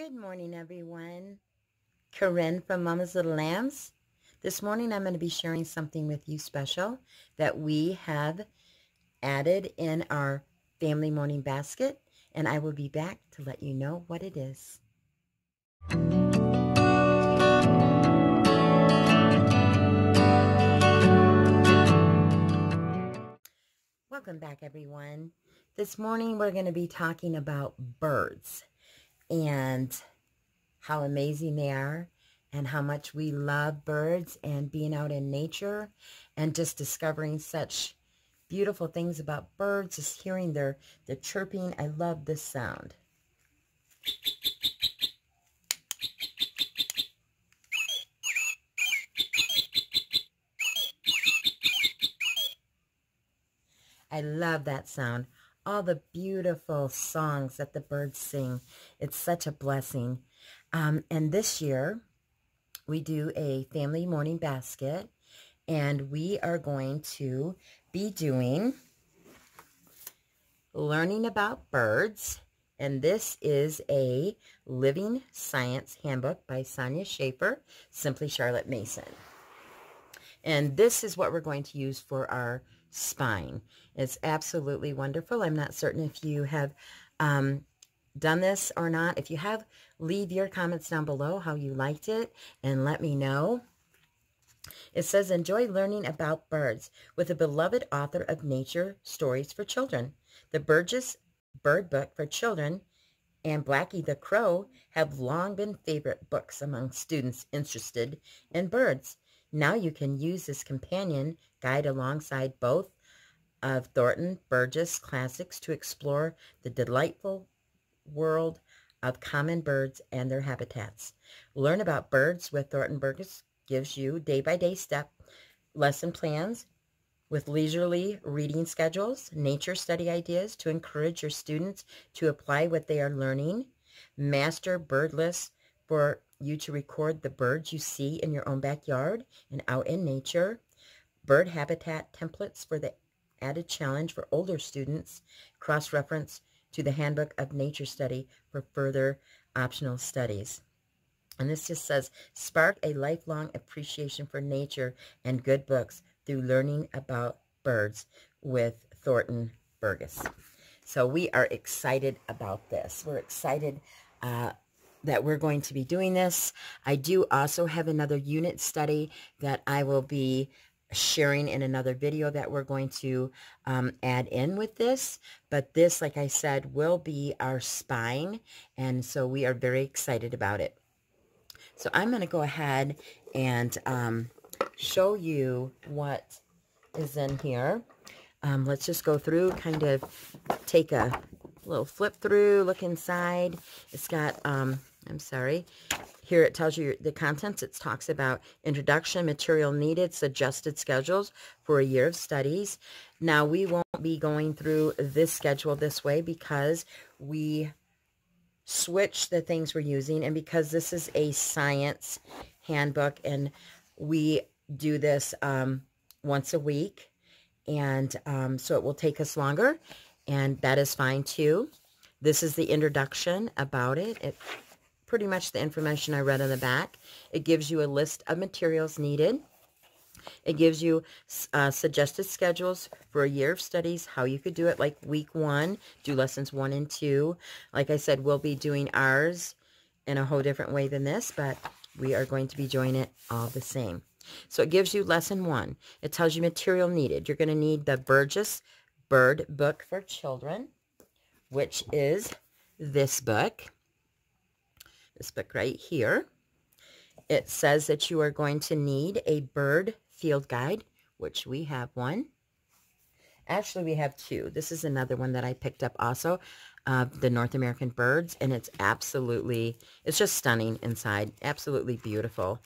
Good morning, everyone. Corinne from Mama's Little Lambs. This morning I'm going to be sharing something with you special that we have added in our family morning basket, and I will be back to let you know what it is. Welcome back, everyone. This morning we're going to be talking about birds and how amazing they are and how much we love birds and being out in nature and just discovering such beautiful things about birds, just hearing their, their chirping. I love this sound. I love that sound all the beautiful songs that the birds sing. It's such a blessing. Um, and this year, we do a family morning basket, and we are going to be doing learning about birds. And this is a Living Science Handbook by Sonya Shafer, Simply Charlotte Mason. And this is what we're going to use for our spine. It's absolutely wonderful. I'm not certain if you have um, done this or not. If you have, leave your comments down below how you liked it and let me know. It says, enjoy learning about birds with a beloved author of nature stories for children. The Burgess Bird Book for Children and Blacky the Crow have long been favorite books among students interested in birds. Now you can use this companion guide alongside both of Thornton Burgess classics to explore the delightful world of common birds and their habitats. Learn about birds with Thornton Burgess gives you day-by-day -day step lesson plans with leisurely reading schedules, nature study ideas to encourage your students to apply what they are learning, master bird lists for you to record the birds you see in your own backyard and out in nature, bird habitat templates for the added challenge for older students, cross-reference to the Handbook of Nature Study for further optional studies. And this just says, spark a lifelong appreciation for nature and good books through learning about birds with Thornton Burgess. So we are excited about this. We're excited uh, that we're going to be doing this. I do also have another unit study that I will be sharing in another video that we're going to um, add in with this. But this, like I said, will be our spine. And so we are very excited about it. So I'm going to go ahead and um, show you what is in here. Um, let's just go through, kind of take a little flip through, look inside. It's got, um, I'm sorry, here it tells you the contents. It talks about introduction, material needed, suggested schedules for a year of studies. Now, we won't be going through this schedule this way because we switch the things we're using and because this is a science handbook and we do this um, once a week and um, so it will take us longer and that is fine too. This is the introduction about it. It pretty much the information I read on the back. It gives you a list of materials needed. It gives you uh, suggested schedules for a year of studies, how you could do it like week one, do lessons one and two. Like I said, we'll be doing ours in a whole different way than this, but we are going to be doing it all the same. So it gives you lesson one. It tells you material needed. You're going to need the Burgess Bird Book for Children, which is this book this book right here. It says that you are going to need a bird field guide, which we have one. Actually, we have two. This is another one that I picked up also, uh, the North American birds, and it's absolutely, it's just stunning inside. Absolutely beautiful.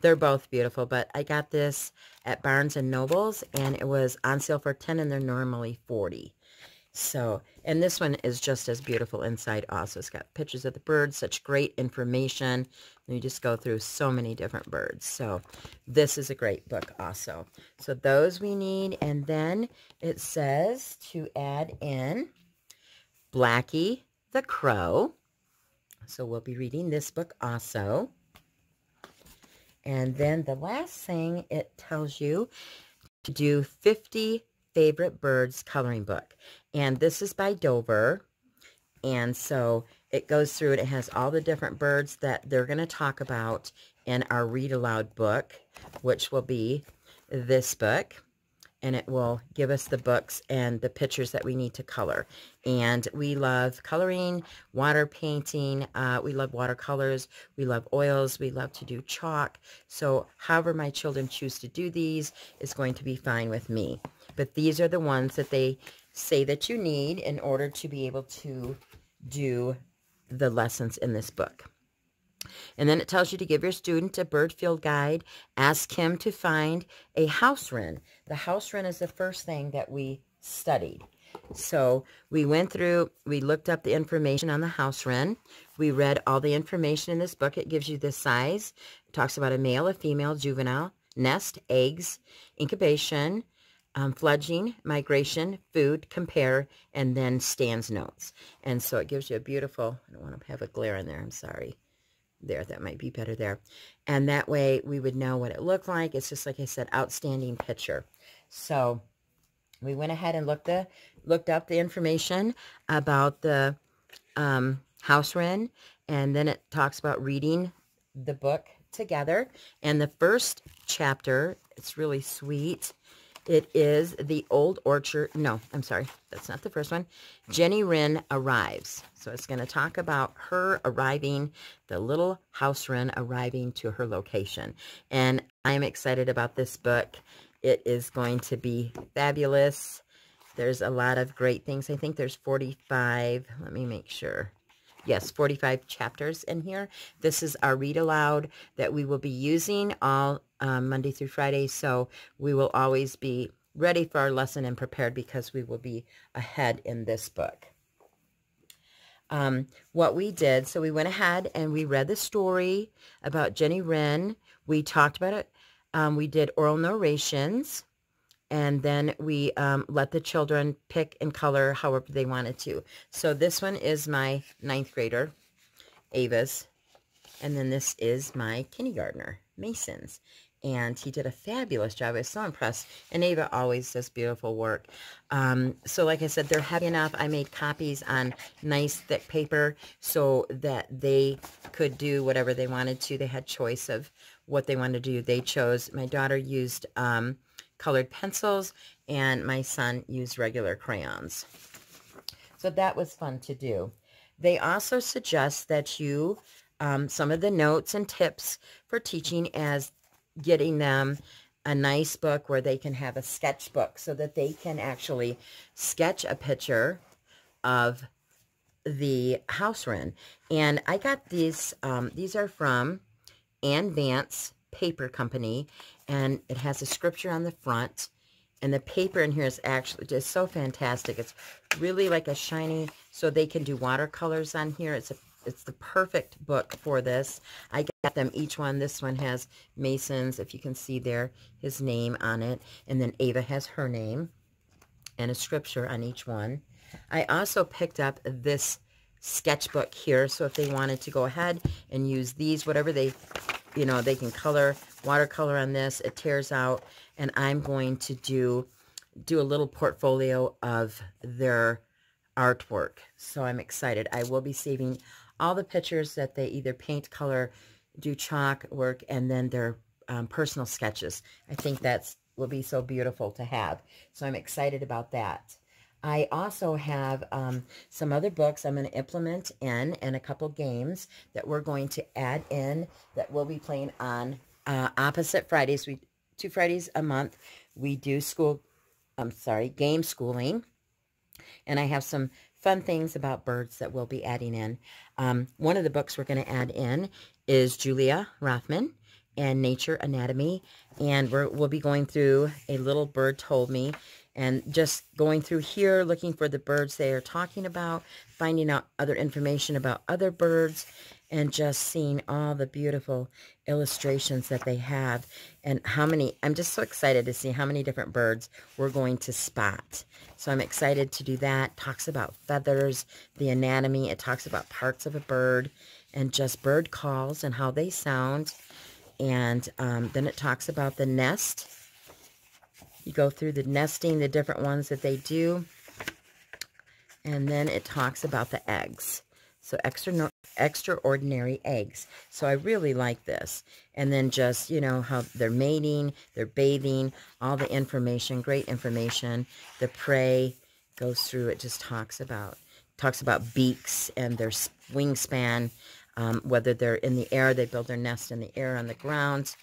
They're both beautiful, but I got this at Barnes & Nobles, and it was on sale for 10 and they're normally 40 so, and this one is just as beautiful inside also. It's got pictures of the birds, such great information. You just go through so many different birds. So this is a great book also. So those we need. And then it says to add in Blacky the Crow. So we'll be reading this book also. And then the last thing it tells you to do 50 favorite birds coloring book. And this is by Dover. And so it goes through it. It has all the different birds that they're going to talk about in our read aloud book, which will be this book and it will give us the books and the pictures that we need to color. And we love coloring, water painting, uh, we love watercolors, we love oils, we love to do chalk. So however my children choose to do these is going to be fine with me. But these are the ones that they say that you need in order to be able to do the lessons in this book. And then it tells you to give your student a bird field guide. Ask him to find a house wren. The house wren is the first thing that we studied. So we went through, we looked up the information on the house wren. We read all the information in this book. It gives you the size. It talks about a male, a female, juvenile, nest, eggs, incubation, um, fledging, migration, food, compare, and then stands notes. And so it gives you a beautiful, I don't want to have a glare in there, I'm sorry there. That might be better there. And that way we would know what it looked like. It's just, like I said, outstanding picture. So we went ahead and looked, the, looked up the information about the um, house wren. And then it talks about reading the book together. And the first chapter, it's really sweet. It is The Old Orchard. No, I'm sorry. That's not the first one. Jenny Wren Arrives. So it's going to talk about her arriving, the little house wren arriving to her location. And I'm excited about this book. It is going to be fabulous. There's a lot of great things. I think there's 45. Let me make sure. Yes, 45 chapters in here. This is our read aloud that we will be using all um, Monday through Friday. So we will always be ready for our lesson and prepared because we will be ahead in this book. Um, what we did, so we went ahead and we read the story about Jenny Wren. We talked about it. Um, we did oral narrations and then we um, let the children pick and color however they wanted to. So this one is my ninth grader, Ava's, and then this is my kindergartner, Mason's. And he did a fabulous job. I was so impressed. And Ava always does beautiful work. Um, so like I said, they're heavy enough. I made copies on nice thick paper so that they could do whatever they wanted to. They had choice of what they wanted to do. They chose, my daughter used um, colored pencils, and my son used regular crayons. So that was fun to do. They also suggest that you, um, some of the notes and tips for teaching as getting them a nice book where they can have a sketchbook so that they can actually sketch a picture of the house wren. And I got these, um, these are from Ann Vance Paper Company, and it has a scripture on the front. And the paper in here is actually just so fantastic. It's really like a shiny, so they can do watercolors on here. It's a it's the perfect book for this. I got them each one. This one has Mason's, if you can see there, his name on it. And then Ava has her name and a scripture on each one. I also picked up this sketchbook here. So if they wanted to go ahead and use these, whatever they you know, they can color, watercolor on this. It tears out. And I'm going to do, do a little portfolio of their artwork. So I'm excited. I will be saving all the pictures that they either paint, color, do chalk work, and then their um, personal sketches. I think that's will be so beautiful to have. So I'm excited about that. I also have um, some other books I'm going to implement in and a couple games that we're going to add in that we'll be playing on uh, opposite Fridays. We Two Fridays a month, we do school, I'm sorry, game schooling. And I have some fun things about birds that we'll be adding in. Um, one of the books we're going to add in is Julia Rothman and Nature Anatomy. And we will be going through A Little Bird Told Me And just going through here, looking for the birds they are talking about, finding out other information about other birds, and just seeing all the beautiful illustrations that they have and how many, I'm just so excited to see how many different birds we're going to spot. So I'm excited to do that. Talks about feathers, the anatomy. It talks about parts of a bird and just bird calls and how they sound. And um, then it talks about the nest. You go through the nesting, the different ones that they do. And then it talks about the eggs. So extra extraordinary eggs. So I really like this. And then just, you know, how they're mating, they're bathing, all the information, great information. The prey goes through, it just talks about, talks about beaks and their wingspan, um, whether they're in the air, they build their nest in the air, on the ground.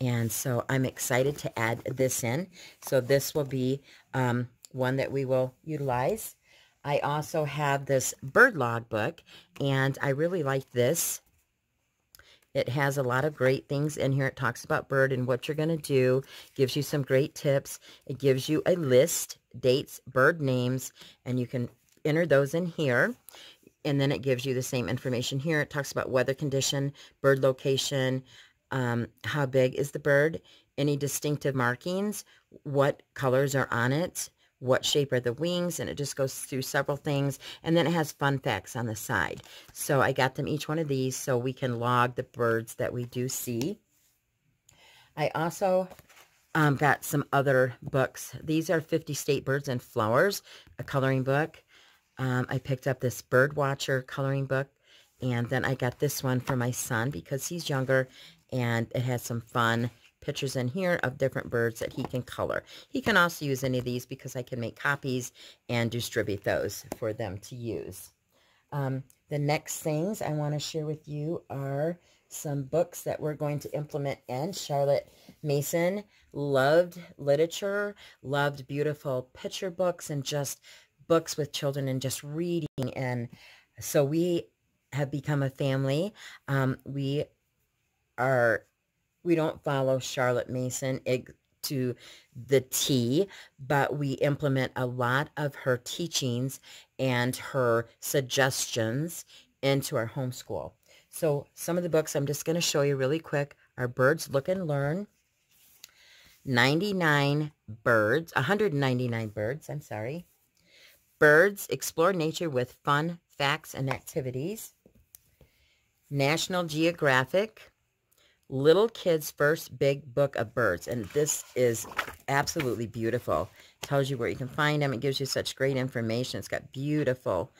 And so I'm excited to add this in. So this will be um, one that we will utilize I also have this bird log book, and I really like this. It has a lot of great things in here. It talks about bird and what you're going to do, gives you some great tips. It gives you a list, dates, bird names, and you can enter those in here. And then it gives you the same information here. It talks about weather condition, bird location, um, how big is the bird, any distinctive markings, what colors are on it, what shape are the wings, and it just goes through several things. And then it has fun facts on the side. So I got them each one of these so we can log the birds that we do see. I also um, got some other books. These are 50 State Birds and Flowers, a coloring book. Um, I picked up this Bird Watcher coloring book. And then I got this one for my son because he's younger and it has some fun pictures in here of different birds that he can color. He can also use any of these because I can make copies and distribute those for them to use. Um, the next things I want to share with you are some books that we're going to implement in. Charlotte Mason loved literature, loved beautiful picture books and just books with children and just reading. And so we have become a family. Um, we are we don't follow Charlotte Mason to the T, but we implement a lot of her teachings and her suggestions into our homeschool. So some of the books I'm just going to show you really quick are Birds Look and Learn, 99 Birds, 199 Birds, I'm sorry. Birds Explore Nature with Fun Facts and Activities. National Geographic, Little Kid's First Big Book of Birds. And this is absolutely beautiful. It tells you where you can find them. It gives you such great information. It's got beautiful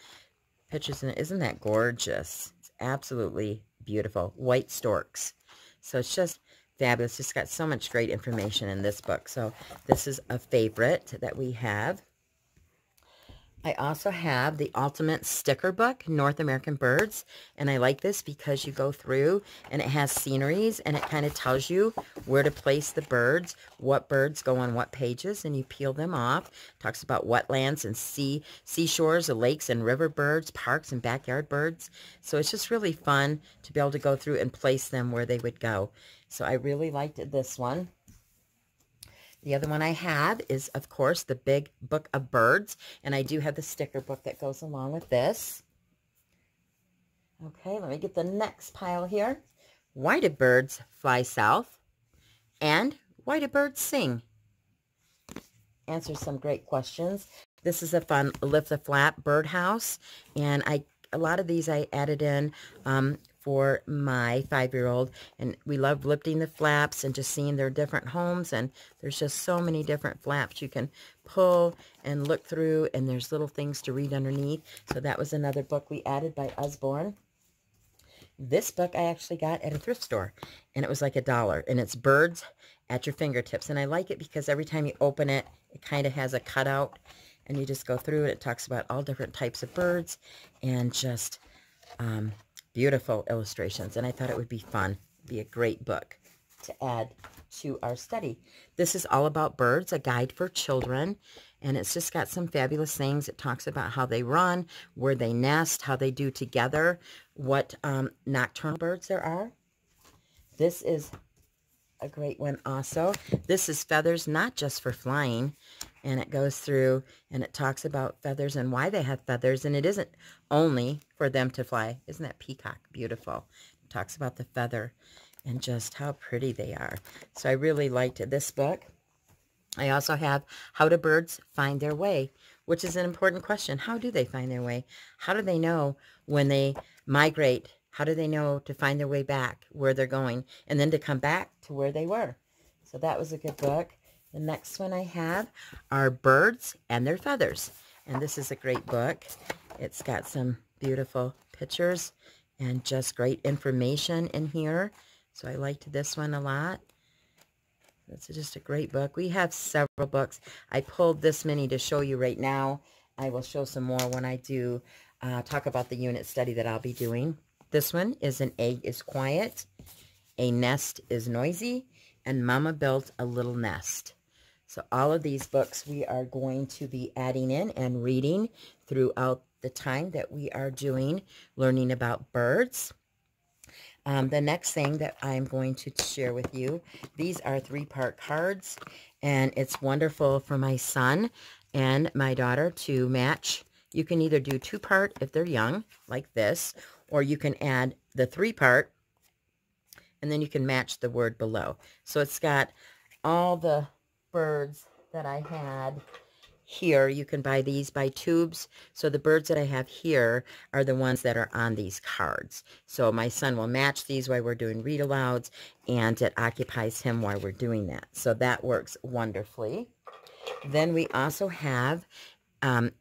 pictures in it. Isn't that gorgeous? It's absolutely beautiful. White storks. So it's just fabulous. It's got so much great information in this book. So this is a favorite that we have. I also have the Ultimate Sticker Book, North American Birds, and I like this because you go through and it has sceneries and it kind of tells you where to place the birds, what birds go on what pages, and you peel them off. talks about wetlands and sea seashores, lakes and river birds, parks and backyard birds. So it's just really fun to be able to go through and place them where they would go. So I really liked this one. The other one I have is, of course, the Big Book of Birds. And I do have the sticker book that goes along with this. Okay, let me get the next pile here. Why do birds fly south? And why do birds sing? Answers some great questions. This is a fun lift the flap birdhouse. And I a lot of these I added in um, for my five-year-old. And we love lifting the flaps and just seeing their different homes. And there's just so many different flaps you can pull and look through. And there's little things to read underneath. So that was another book we added by Usborne. This book I actually got at a thrift store. And it was like a dollar. And it's Birds at Your Fingertips. And I like it because every time you open it, it kind of has a cutout. And you just go through it. It talks about all different types of birds. And just... Um, Beautiful illustrations, and I thought it would be fun, be a great book to add to our study. This is all about birds, a guide for children, and it's just got some fabulous things. It talks about how they run, where they nest, how they do together, what um, nocturnal birds there are. This is a great one also. This is feathers, not just for flying, and it goes through and it talks about feathers and why they have feathers. And it isn't only for them to fly. Isn't that peacock beautiful? It talks about the feather and just how pretty they are. So I really liked this book. I also have How Do Birds Find Their Way, which is an important question. How do they find their way? How do they know when they migrate? How do they know to find their way back where they're going and then to come back to where they were? So that was a good book. The next one I have are Birds and Their Feathers. And this is a great book. It's got some beautiful pictures and just great information in here. So I liked this one a lot. It's just a great book. We have several books. I pulled this many to show you right now. I will show some more when I do uh, talk about the unit study that I'll be doing. This one is An Egg is Quiet, A Nest is Noisy, and Mama Built a Little Nest. So all of these books we are going to be adding in and reading throughout the time that we are doing learning about birds. Um, the next thing that I'm going to share with you, these are three-part cards, and it's wonderful for my son and my daughter to match. You can either do two-part if they're young, like this, or you can add the three-part, and then you can match the word below. So it's got all the birds that I had here. You can buy these by tubes. So the birds that I have here are the ones that are on these cards. So my son will match these while we're doing read alouds, and it occupies him while we're doing that. So that works wonderfully. Then we also have um,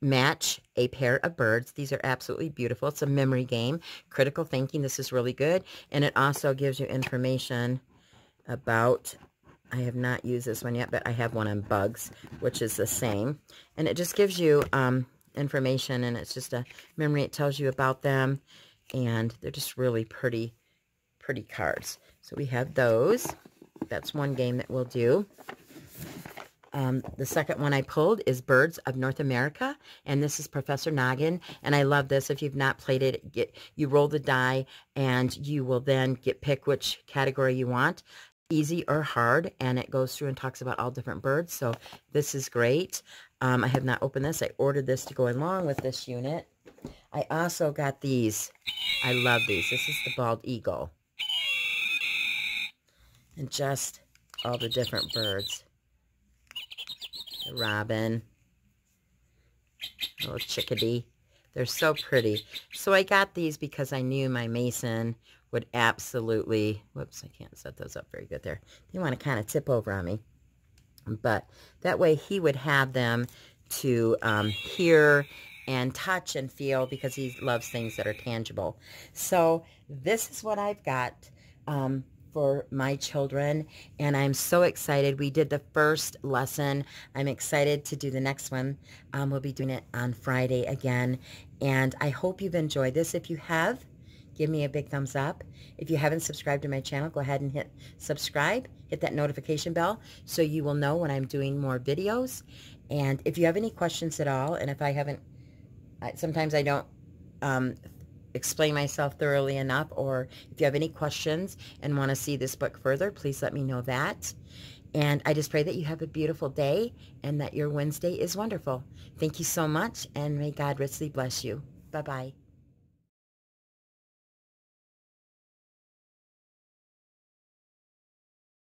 match a pair of birds. These are absolutely beautiful. It's a memory game. Critical thinking. This is really good. And it also gives you information about I have not used this one yet, but I have one on bugs, which is the same. And it just gives you um, information, and it's just a memory. It tells you about them, and they're just really pretty, pretty cards. So we have those. That's one game that we'll do. Um, the second one I pulled is Birds of North America, and this is Professor Noggin, and I love this. If you've not played it, get you roll the die, and you will then get pick which category you want easy or hard, and it goes through and talks about all different birds. So this is great. Um, I have not opened this. I ordered this to go along with this unit. I also got these. I love these. This is the bald eagle. And just all the different birds. The robin. Little chickadee. They're so pretty. So I got these because I knew my Mason would absolutely, whoops, I can't set those up very good there. They want to kind of tip over on me. But that way he would have them to um, hear and touch and feel because he loves things that are tangible. So this is what I've got um, for my children and I'm so excited. We did the first lesson. I'm excited to do the next one. Um, we'll be doing it on Friday again and I hope you've enjoyed this. If you have, give me a big thumbs up. If you haven't subscribed to my channel, go ahead and hit subscribe. Hit that notification bell so you will know when I'm doing more videos. And if you have any questions at all, and if I haven't, sometimes I don't um, explain myself thoroughly enough, or if you have any questions and want to see this book further, please let me know that. And I just pray that you have a beautiful day and that your Wednesday is wonderful. Thank you so much, and may God richly bless you. Bye-bye.